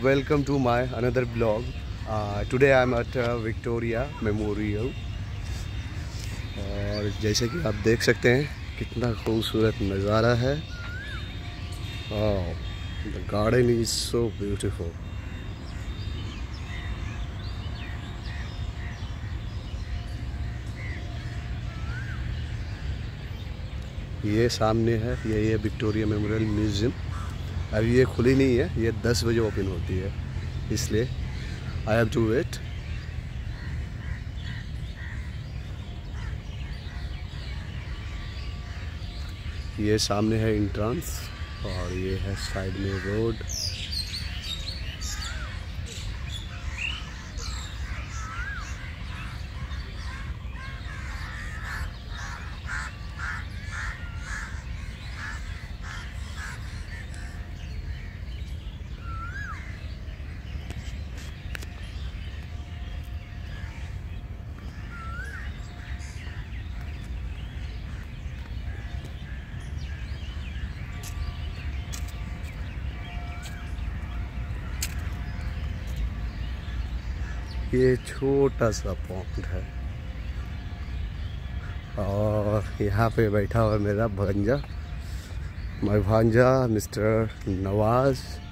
welcome to my another blog uh, today i'm at uh, victoria memorial. और जैसे कि आप देख सकते हैं कितना खूबसूरत नज़ारा है। The garden is so beautiful ये सामने है ये ये विक्टोरिया मेमोरियल म्यूज़ियम अभी ये खुली नहीं है, ये दस बजे ओपन होती है, इसलिए आई हैव टू वेट ये सामने है इंट्रांस और ये है साइड में रोड ये छोटा सा पॉन्ड है। और यहाँ पे बैठा हुआ मेरा भांजा। मैं भांजा मिस्टर नवाज़।